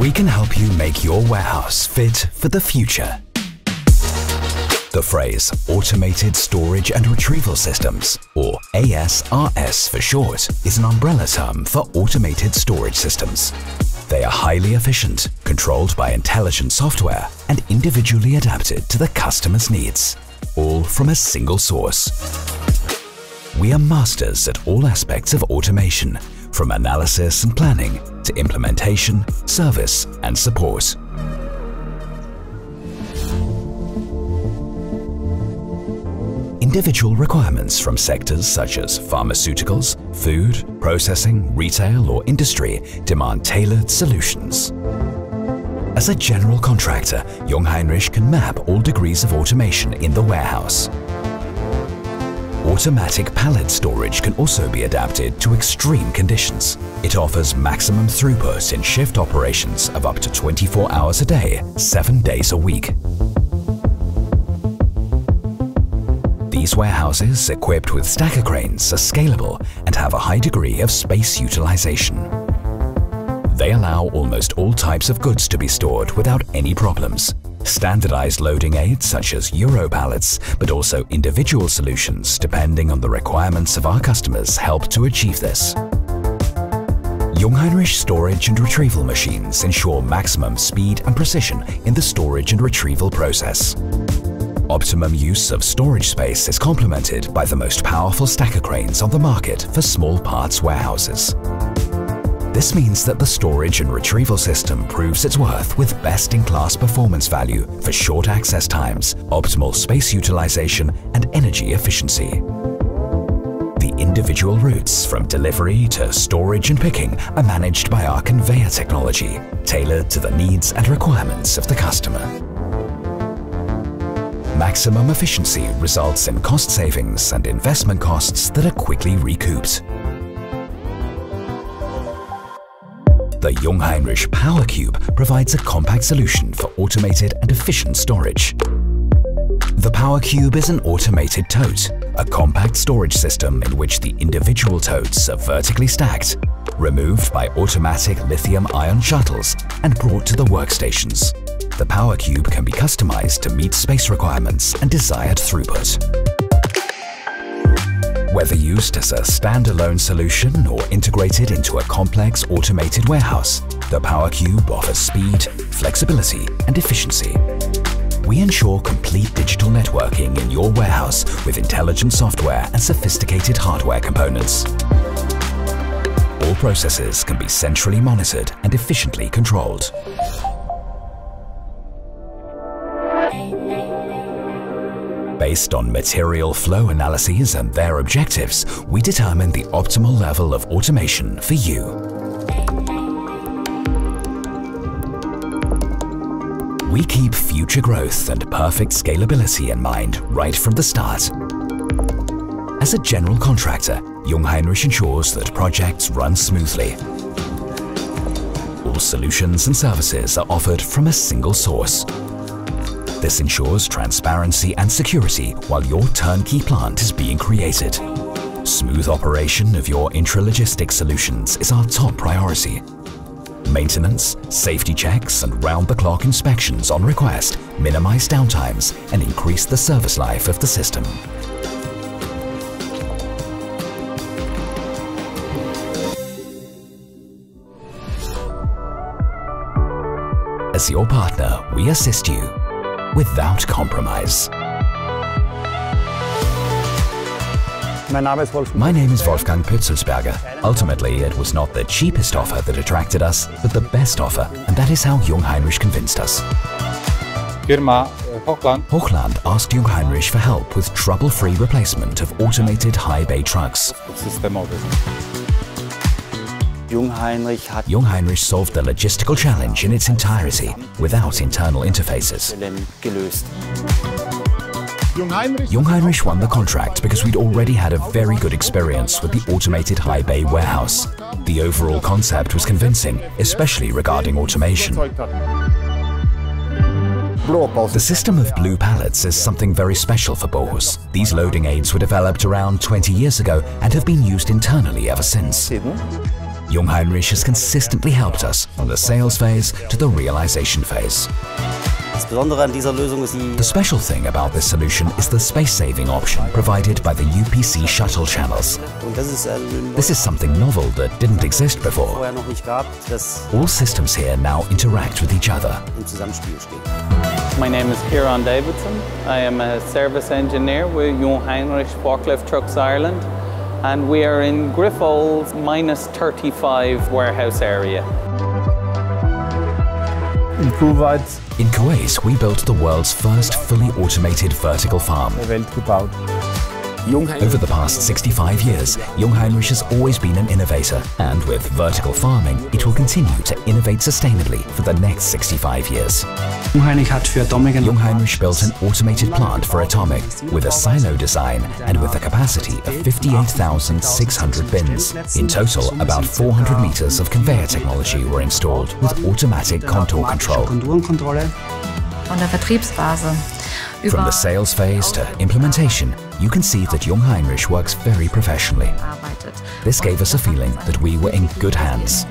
We can help you make your warehouse fit for the future. The phrase Automated Storage and Retrieval Systems, or ASRS for short, is an umbrella term for automated storage systems. They are highly efficient, controlled by intelligent software, and individually adapted to the customer's needs, all from a single source. We are masters at all aspects of automation, from analysis and planning to implementation, service and support. Individual requirements from sectors such as pharmaceuticals, food, processing, retail or industry demand tailored solutions. As a general contractor, Jungheinrich can map all degrees of automation in the warehouse. Automatic pallet storage can also be adapted to extreme conditions. It offers maximum throughput in shift operations of up to 24 hours a day, 7 days a week. These warehouses, equipped with stacker cranes, are scalable and have a high degree of space utilization. They allow almost all types of goods to be stored without any problems. Standardized loading aids such as Euro pallets, but also individual solutions depending on the requirements of our customers help to achieve this. Jungheinrich storage and retrieval machines ensure maximum speed and precision in the storage and retrieval process. Optimum use of storage space is complemented by the most powerful stacker cranes on the market for small parts warehouses. This means that the storage and retrieval system proves its worth with best-in-class performance value for short access times, optimal space utilization and energy efficiency. The individual routes from delivery to storage and picking are managed by our conveyor technology, tailored to the needs and requirements of the customer. Maximum efficiency results in cost savings and investment costs that are quickly recouped. The Jungheinrich PowerCube provides a compact solution for automated and efficient storage. The PowerCube is an automated tote, a compact storage system in which the individual totes are vertically stacked, removed by automatic lithium-ion shuttles and brought to the workstations the PowerCube can be customized to meet space requirements and desired throughput. Whether used as a standalone solution or integrated into a complex automated warehouse, the PowerCube offers speed, flexibility and efficiency. We ensure complete digital networking in your warehouse with intelligent software and sophisticated hardware components. All processes can be centrally monitored and efficiently controlled. Based on material flow analyses and their objectives, we determine the optimal level of automation for you. We keep future growth and perfect scalability in mind right from the start. As a general contractor, Jungheinrich ensures that projects run smoothly. All solutions and services are offered from a single source. This ensures transparency and security while your turnkey plant is being created. Smooth operation of your intralogistic solutions is our top priority. Maintenance, safety checks and round-the-clock inspections on request minimize downtimes and increase the service life of the system. As your partner, we assist you without compromise. My name is Wolfgang Pützelsberger. Ultimately, it was not the cheapest offer that attracted us, but the best offer, and that is how Jungheinrich convinced us. Firma Hochland. Hochland asked Jungheinrich for help with trouble-free replacement of automated high bay trucks. Systemowy. Jungheinrich hat Jungheinrich solved the logistical challenge in its entirety without internal interfaces. gelöst. Jungheinrich won the contract because we'd already had a very good experience with the automated high bay warehouse. The overall concept was convincing, especially regarding automation. The system of blue pallets is something very special for Bohus. These loading aids were developed around 20 years ago and have been used internally ever since. Jungheinrich has consistently helped us from the sales phase to the realization phase. Das Besondere an dieser Lösung ist die The special thing about this solution is the space-saving option provided by the UPC shuttle channels. und das ist ein This is something novel that didn't exist before. vorher noch nicht gab, das All systems here now interact with each other. im Zusammenspiel steht. My name is Kieran Davidson. I am a service engineer with Jungheinrich Forklift Trucks Ireland, and we are in Grifols minus 35 warehouse area. In Kuwait In Kuwait, we built the world's first fully automated vertical farm. Der Welt gebaut. Over the past 65 years, Jungheinrich has always been an innovator, and with vertical farming, it will continue to innovate sustainably for the next 65 years. Jungheinrich hat für Atomic Jungheinrich built an automated plant for Atomic with a silo design and with a capacity of 58,600 bins. In total, about 400 meters of conveyor technology were installed with automatic contour control. Konturenkontrolle. Von der Vertriebsphase über From the sales phase to implementation, you can see that Jungheinrich works very professionally. This gave us a feeling that we were in good hands.